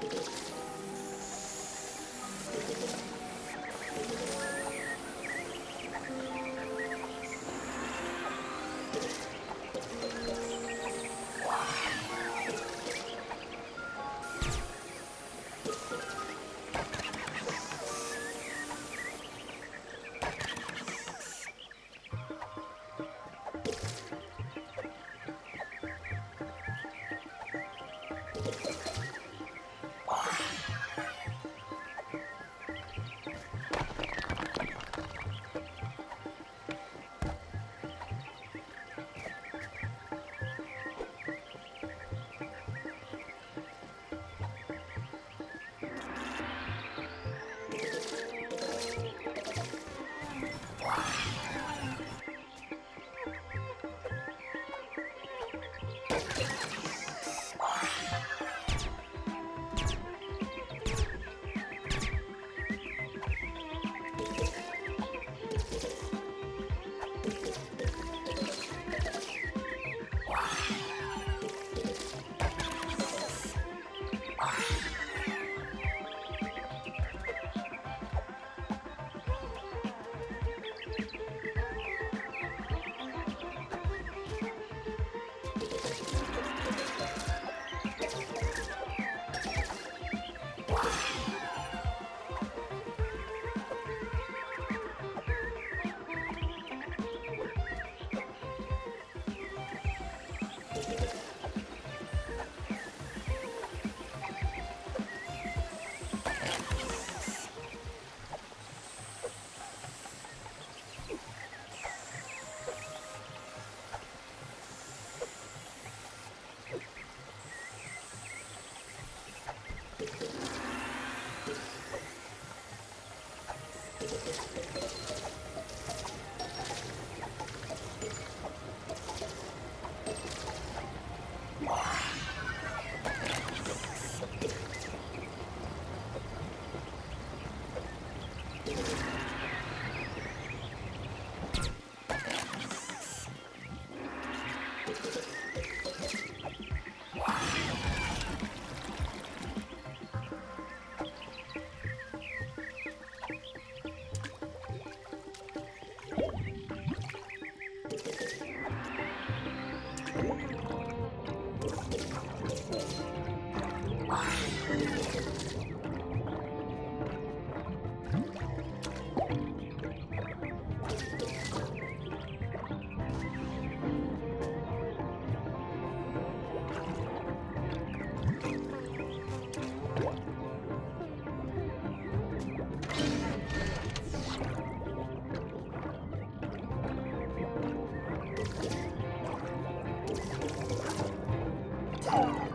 あ。Oh.